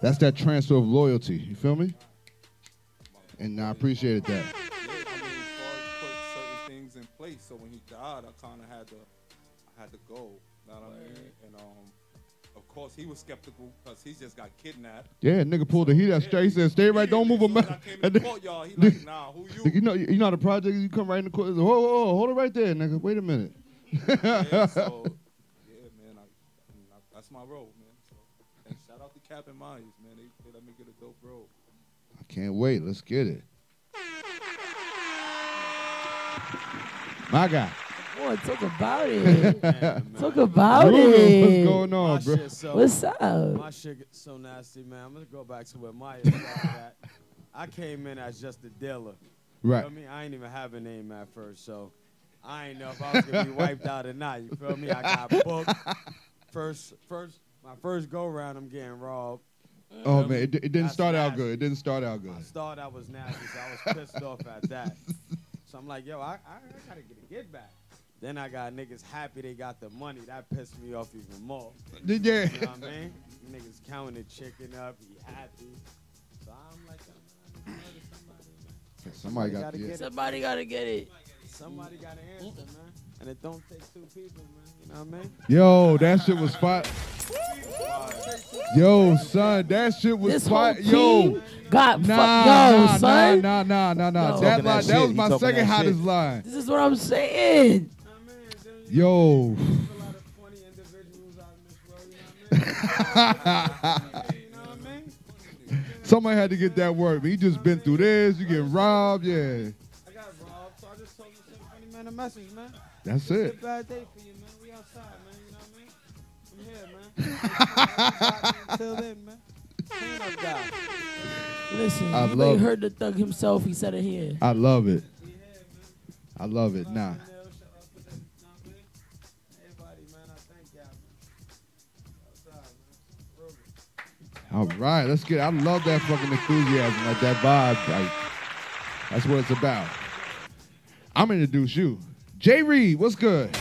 that's that transfer of loyalty. You feel me? And I appreciated that. Yeah, I mean, put certain things in place. So when he died, I kind of had to, I had to go. Know what I mean? And um, of course, he was skeptical because he just got kidnapped. Yeah, nigga pulled the heat out straight. He said, "Stay right, don't move a So when man." I came in the courtyard, he like, nah, who you? You know, you know the project. You come right in the court. Whoa, whoa, whoa, hold it right there, nigga. Wait a minute. yeah, so, yeah, man, I, I mean, I, that's my role, man. So, and shout out to Captain Myers, man. They, they let me get a dope role. I can't wait. Let's get it. My guy. Boy, talk about it. talk about Bruno, it. what's going on, My bro? shit so, What's up? My shit get so nasty, man. I'm gonna go back to where Maya started at. I came in as just a dealer. Right. You feel me? I ain't even have a name at first, so I ain't know if I was gonna be wiped out or not. You feel me? I got booked. First, first, my first go round, I'm getting robbed. Oh Feel man, it, it didn't That's start out good. It didn't start out good. I thought I was nasty, so I was pissed off at that. So I'm like, yo, I, I, I gotta get a get back. Then I got niggas happy they got the money. That pissed me off even more. Yeah. You know what I mean? Niggas counting the chicken up, he happy. So I'm like, I need to somebody. Somebody got gotta get it. Somebody gotta get it. Somebody got to answer, man. And it don't take two people, man. You know what I mean? Yo, that shit was fire. Yo, son, that shit was This whole fire. team Yo, got nah, fuck. Yo, nah, son. nah, nah, nah, nah, nah. Yo. That line, that that was my second that hottest shit. line. This is what I'm saying. Yo. Somebody had to get that word. He just been through this. You get robbed. Yeah, I got robbed, so I just told him send funny man a message, man. that's It's it. a bad day for you, man. We outside, man. You know what I mean? I'm man. Until then, man. Clean up guy. Listen, I you love heard the thug himself. He said it here. I love it. I love it. Nah. All right, let's get. I love that fucking enthusiasm, like that vibe. Like that's what it's about. I'm gonna introduce you, Jay Reed. What's good?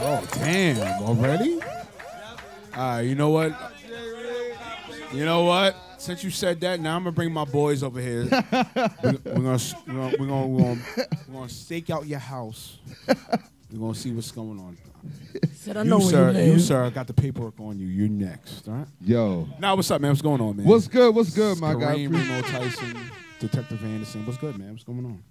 Oh damn! Already? All right. You know what? You know what? Since you said that, now I'm gonna bring my boys over here. we're, we're gonna s- we're gonna we're gonna, we're gonna we're gonna stake out your house. We're gonna see what's going on. Said, I you know sir, you you live. sir, got the paperwork on you. You're next. All right. Yo. Now, what's up, man? What's going on, man? What's good? What's good, my guy? Kareem, Remo Tyson, Detective Anderson. What's good, man? What's going on?